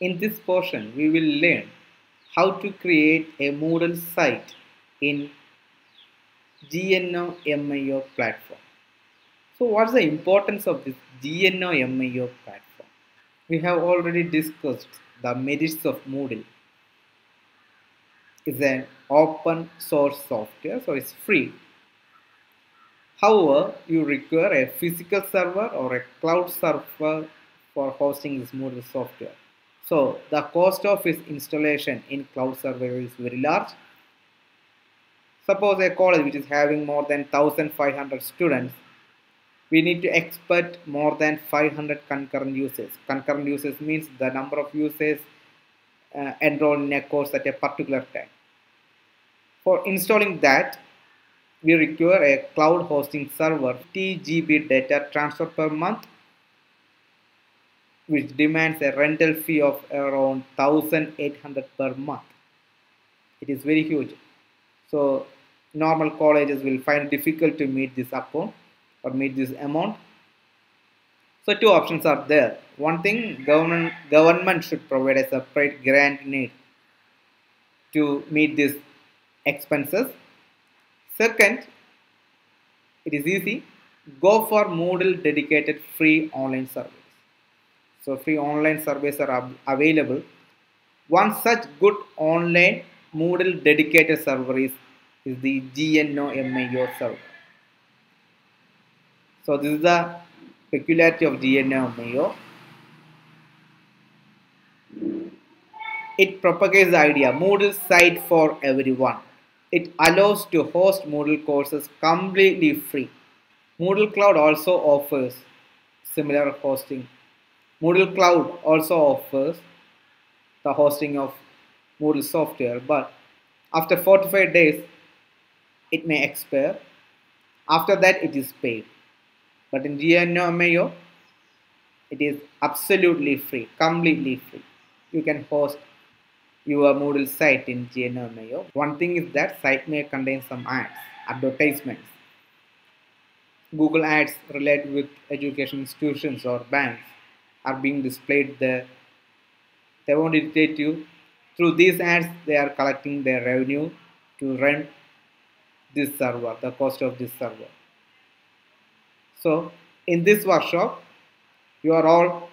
In this portion, we will learn how to create a Moodle site in GNOMIO platform. So what's the importance of this GNOMIO platform? We have already discussed the merits of Moodle. It's an open source software, so it's free. However, you require a physical server or a cloud server for hosting this Moodle software. So the cost of its installation in cloud server is very large. Suppose a college which is having more than 1500 students, we need to expect more than 500 concurrent users. Concurrent users means the number of users uh, enrolled in a course at a particular time. For installing that, we require a cloud hosting server, 50 GB data transfer per month which demands a rental fee of around 1800 per month. It is very huge. So normal colleges will find it difficult to meet this account or meet this amount. So two options are there. One thing government government should provide a separate grant need to meet these expenses. Second it is easy. Go for moodle dedicated free online service so free online surveys are available. One such good online Moodle dedicated server is, is the GNOMIO server. So this is the peculiarity of GNOMIO. It propagates the idea Moodle site for everyone. It allows to host Moodle courses completely free. Moodle Cloud also offers similar hosting Moodle Cloud also offers the hosting of Moodle software, but after 45 days, it may expire. After that, it is paid. But in GNOMIO, it is absolutely free, completely free. You can host your Moodle site in GNOMIO. One thing is that site may contain some ads, advertisements. Google ads related with education institutions or banks are being displayed there. They won't irritate you. Through these ads, they are collecting their revenue to rent this server, the cost of this server. So, in this workshop, you are all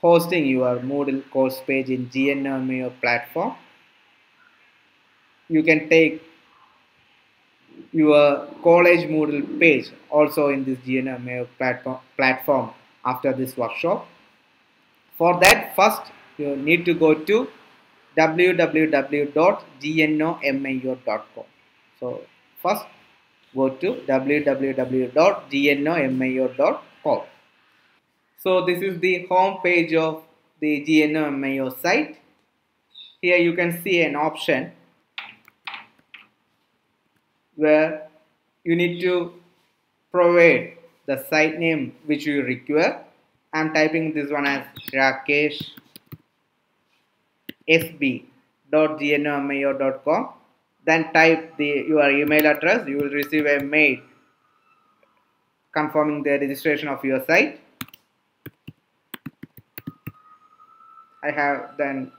hosting your Moodle course page in GNOMIO platform. You can take your college Moodle page also in this GNOMIO platform, platform after this workshop. For that first you need to go to www.gnomio.com. So first go to www.gnomio.com. So this is the home page of the GNOMIO site. Here you can see an option where you need to provide the site name which you require. I'm typing this one as Rakesh sb.gnomio.com then type the your email address. You will receive a mail confirming the registration of your site. I have then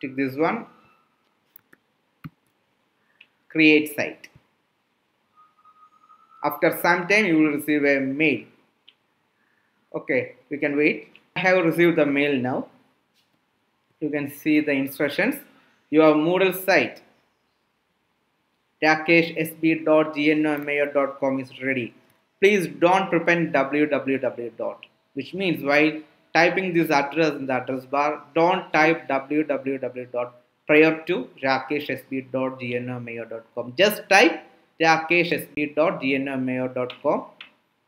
tick this one. Create site after some time you will receive a mail. Okay we can wait. I have received the mail now. You can see the instructions. Your Moodle site rakeshsb.gnomio.com is ready. Please don't prepend www which means while typing this address in the address bar don't type www prior to rakeshsb.gnomio.com just type rakeshsb.gnomio.com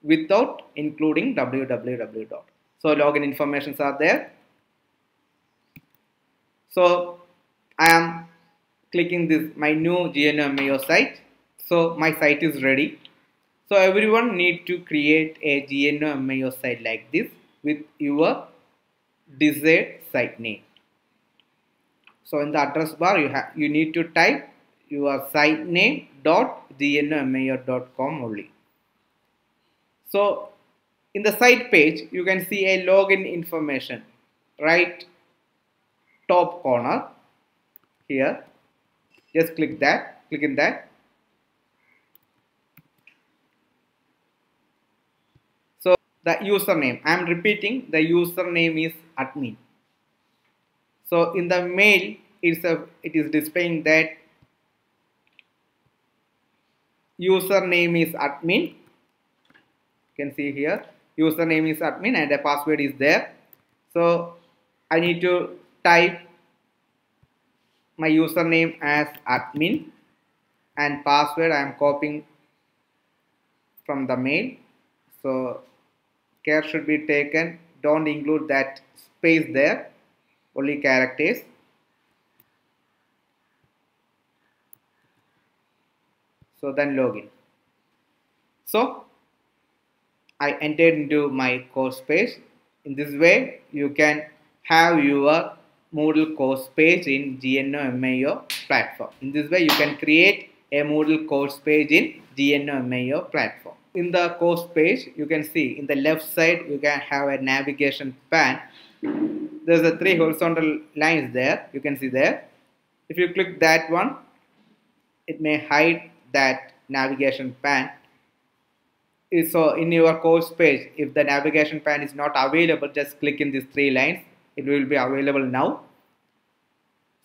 without including www. So login informations are there. So I am clicking this my new GNOMIO site. So my site is ready. So everyone need to create a GNOMIO site like this with your desired site name. So in the address bar you have you need to type your site name dot gnomio.com only. So in the site page, you can see a login information. right top corner here just click that click in that so the username I am repeating the username is admin so in the mail it's a it is displaying that username is admin. You can see here. Username is admin and the password is there. So I need to type my username as admin and password I am copying from the mail. So care should be taken. Don't include that space there. Only characters so then login so I entered into my course page in this way you can have your Moodle course page in GNOMIO platform. In this way, you can create a Moodle course page in GNOMIO platform. In the course page, you can see in the left side, you can have a navigation pan There's a three horizontal lines there. You can see there. If you click that one, it may hide that navigation pane. So in your course page, if the navigation pan is not available, just click in these three lines. It will be available now.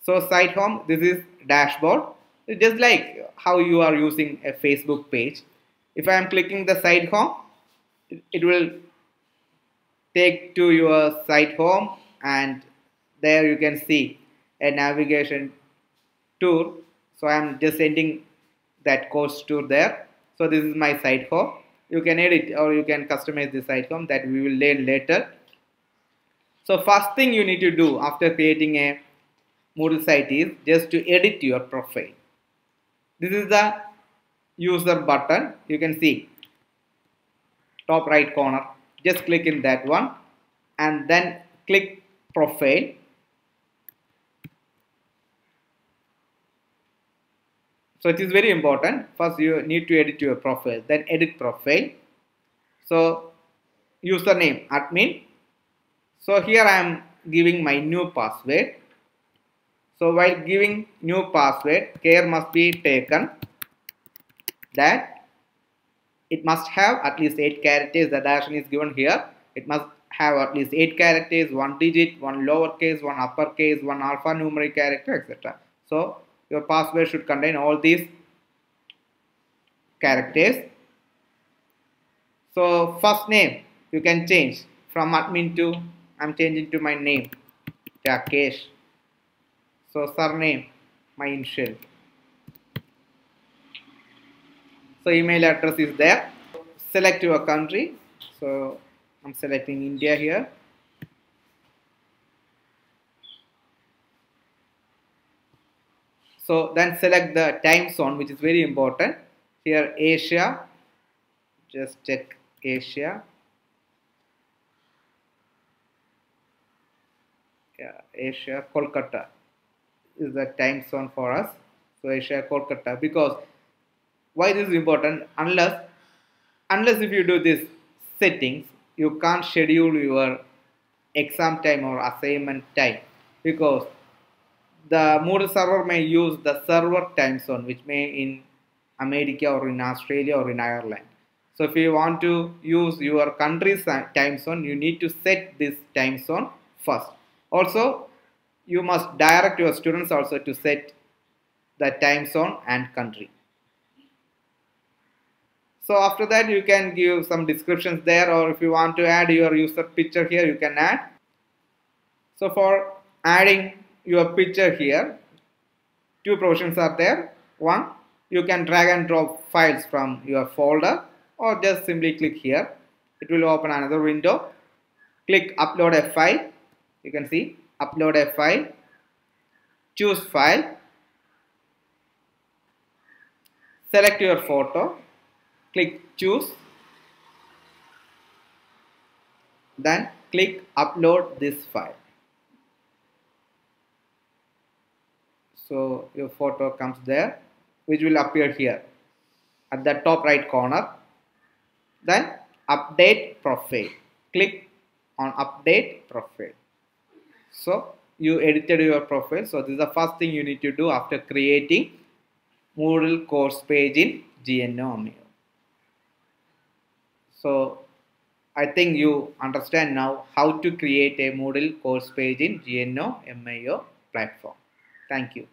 So site home this is dashboard. It's just like how you are using a Facebook page. If I am clicking the site home it will take to your site home and there you can see a navigation tour so I am just sending that course tour there so this is my site home you can edit or you can customize the site home that we will learn later so first thing you need to do after creating a Moodle site is just to edit your profile. This is the user button. You can see top right corner. Just click in that one and then click profile. So it is very important. First you need to edit your profile. Then edit profile. So username admin so here I am giving my new password. So while giving new password, care must be taken that it must have at least 8 characters. The direction is given here. It must have at least 8 characters, 1 digit, 1 lowercase, 1 uppercase, 1 alphanumeric character, etc. So your password should contain all these characters. So first name you can change. From admin to I'm changing to my name. Rakesh. So surname my initial so email address is there. Select your country. So I'm selecting India here so then select the time zone which is very important. Here Asia. Just check Asia. Yeah, Asia, Kolkata is the time zone for us. So Asia, Kolkata, because why this is important? Unless, unless if you do this settings, you can't schedule your exam time or assignment time. Because the Moodle server may use the server time zone which may in America or in Australia or in Ireland. So if you want to use your country's time zone, you need to set this time zone first. Also, you must direct your students also to set the time zone and country. So after that you can give some descriptions there or if you want to add your user picture here you can add. So for adding your picture here. Two provisions are there. One you can drag and drop files from your folder or just simply click here. It will open another window. Click upload a file. You can see upload a file. Choose file. Select your photo. Click choose. Then click upload this file so your photo comes there which will appear here at the top right corner then update profile click on update profile So you edited your profile. So this is the first thing you need to do after creating Moodle course page in GNOMIO. So I think you understand now how to create a Moodle course page in GNOMIO platform. Thank you.